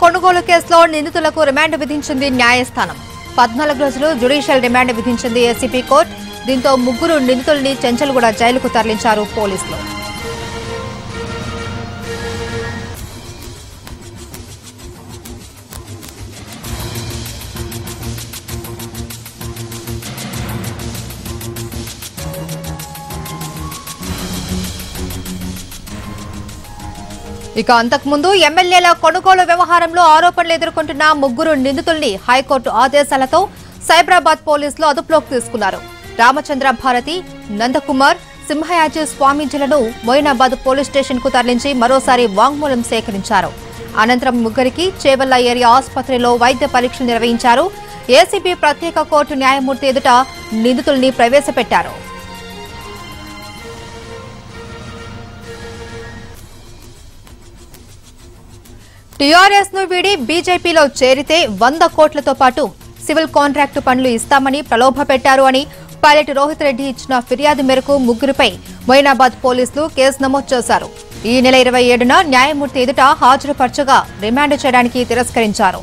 కొనుగోలు కేసులో నిందితులకు రిమాండ్ విధించింది న్యాయస్థానం. పద్నాలుగు రోజులు జ్యుడిషియల్ రిమాండ్ విధించింది ఏసీపీ కోర్టు. దీంతో ముగ్గురు నిందితుల్ని చెంచల్గూడ జైలుకు తరలించారు పోలీసులు. ఇక అంతకుముందు ఎమ్మెల్యేల కొనుగోలు వ్యవహారంలో ఆరోపణలు ఎదుర్కొంటున్న ముగ్గురు నిందితుల్ని హైకోర్టు ఆదేశాలతో సైబరాబాద్ పోలీసులు అదుపులోకి తీసుకున్నారు. రామచంద్ర భారతి నందకుమార్ సింహయాజీ స్వామీజీలను మొయినాబాద్ పోలీస్ స్టేషన్కు తరలించి మరోసారి వాంగ్మూలం సేకరించారు. అనంతరం ముగ్గురికి చేవల్ల ఏరియా ఆసుపత్రిలో వైద్య పరీక్షలు నిర్వహించారు. ఏసీబీ ప్రత్యేక కోర్టు న్యాయమూర్తి ఎదుట నిందితుల్ని ప్రవేశపెట్టారు. టీఆర్ఎస్ను వీడి బీజేపీలో చేరితే వంద కోట్లతో పాటు సివిల్ కాంట్రాక్టు పనులు ఇస్తామని ప్రలోభ పెట్టారు అని పైలట్ రోహిత్ రెడ్డి ఇచ్చిన ఫిర్యాదు మేరకు ముగ్గురుపై మొయినాబాద్ పోలీసులు కేసు నమోదు చేశారు. ఈ నెల ఇరవై ఏడున న్యాయమూర్తి ఎదుట హాజరుపరచగా రిమాండ్ చేయడానికి తిరస్కరించారు.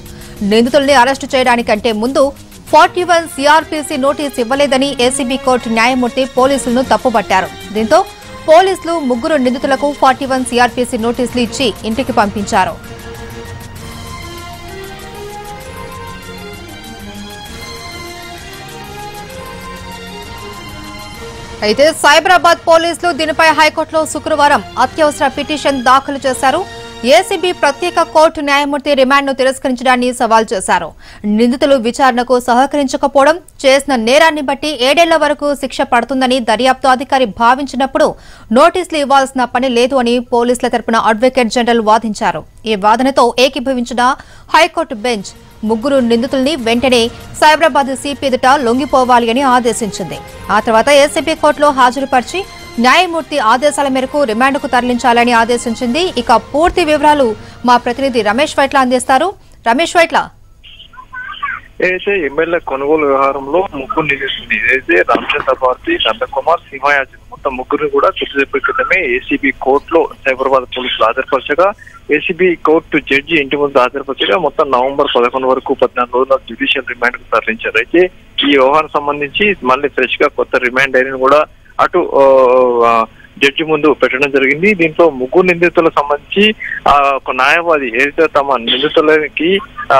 నిందితుల్ని అరెస్టు చేయడానికంటే ముందు ఫార్టీ వన్ సిఆర్పీసీ నోటీస్ ఇవ్వలేదని ఏసీబీ కోర్టు న్యాయమూర్తి పోలీసులను తప్పుపట్టారు దీంతో పోలీసులు ముగ్గురు నిందితులకు ఫార్టీ వన్ సిఆర్పీసీ నోటీసులు ఇచ్చి ఇంటికి పంపించారు. అయితే సైబరాబాద్ పోలీసులు దీనిపై హైకోర్టులో శుక్రవారం అత్యవసర పిటిషన్ దాఖలు చేశారు. ఏసీబీ ప్రత్యేక కోర్టు న్యాయమూర్తి రిమాండ్ను తిరస్కరించడాన్ని సవాల్ చేశారు. నిందితులు విచారణకు సహకరించకపోవడం చేసిన నేరాన్ని బట్టి ఏడేళ్ళ వరకు శిక్ష పడుతుందని దర్యాప్తు అధికారి భావించినప్పుడు నోటీసులు ఇవ్వాల్సిన పని లేదు అని పోలీసుల తరపున అడ్వకేట్ జనరల్ వాదించారు. ఈ వాదనతో ఏకీభవించిన హైకోర్టు బెంచ్ ముగ్గురు నిందితుల్ని వెంటనే సైబరాబాద్ సిపి ఎదుట లొంగిపోవాలి అని ఆదేశించింది. ఆ తర్వాత ఏసీబీ కోర్టులో హాజరుపరిచి న్యాయమూర్తి ఆదేశాల మేరకు రిమాండ్కు తరలించాలని ఆదేశించింది. ఇక పూర్తి వివరాలు మా ప్రతినిధి రమేష్ వైట్ల అందిస్తారు. రమేష్ వైట్ల. ఏదైతే ఎమ్మెల్యే కొనుగోలు వ్యవహారంలో ముగ్గురు నిలుస్తుంది. ఏదైతే రామచంద్ర భారతి నందకుమార్ సింహాయాజీ మొత్తం ముగ్గురిని కూడా కొద్దిసేపటి క్రితమే ఏసీబీ కోర్టులో సైబరాబాద్ పోలీసులు హాజరుపరచగా ఏసీబీ కోర్టు జడ్జి ఇంటి ముందు హాజరుపరచగా మొత్తం నవంబర్ పదకొండు వరకు పద్నాలుగు రోజుల జ్యుడిషియల్ రిమాండ్కు తరలించారు. అయితే ఈ వ్యవహారం సంబంధించి మళ్ళీ ఫ్రెష్గా కొత్త రిమాండ్ డైరీని కూడా అటు జడ్జి ముందు పెట్టడం జరిగింది. దీంట్లో ముగ్గురు నిందితులకు సంబంధించి ఆ ఒక న్యాయవాది ఏదైతే తమ నిందితులకి ఆ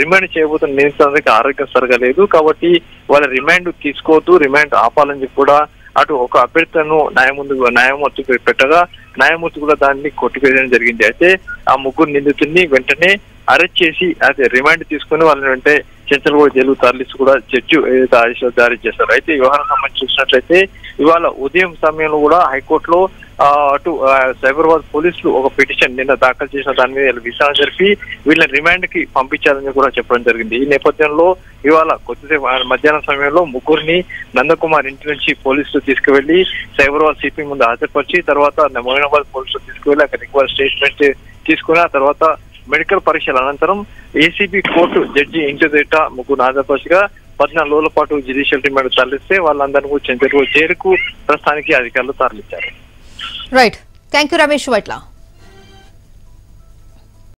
రిమాండ్ చేయబోతున్న నిందితులందరికీ ఆరోగ్యం సరిగా లేదు కాబట్టి వాళ్ళ రిమాండ్ తీసుకోవద్దు రిమాండ్ ఆపాలని చెప్పి కూడా అటు ఒక అభ్యర్థులను న్యాయముందు న్యాయమూర్తికి పెట్టగా న్యాయమూర్తి కూడా దాన్ని కొట్టివేయడం జరిగింది. అయితే ఆ ముగ్గురు నిందితుల్ని వెంటనే అరెస్ట్ చేసి అదే రిమాండ్ తీసుకుని వాళ్ళని వెంటనే చెంచలగూడ జైలు తరలిస్తూ కూడా జడ్జి ఏదైతే ఆదేశాలు జారీ చేశారు. అయితే వ్యవహారం సంబంధించి చూసినట్లయితే ఇవాళ ఉదయం సమయంలో కూడా హైకోర్టులో అటు సైబరాబాద్ పోలీసులు ఒక పిటిషన్ నిన్న దాఖలు చేసిన దాని మీద విచారణ జరిపి వీళ్ళని రిమాండ్కి పంపించాలని కూడా చెప్పడం జరిగింది. ఈ నేపథ్యంలో ఇవాళ కొద్దిసేపు మధ్యాహ్నం సమయంలో ముగ్గురిని నందకుమార్ ఇంటి నుంచి పోలీసులు తీసుకువెళ్ళి సైబరాబాద్ సిపి ముందు హాజరుపరిచి తర్వాత మొయినాబాద్ పోలీసులు తీసుకువెళ్ళి అక్కడ ఎక్కువ స్టేట్మెంట్ తీసుకుని ఆ తర్వాత మెడికల్ పరీక్షల అనంతరం ఏసీబీ కోర్టు జడ్జి ఇంటి దగ్గర ముగ్గురు హాజరుపరచగా పద్నాలుగు రోజుల పాటు జ్యుడిషియల్ రిమాండ్ తరలిస్తే వాళ్ళందరినీ కూడా చెంచరు ప్రస్తుతానికి అధికారులు తరలించారు right thank you Ramesh Vaitla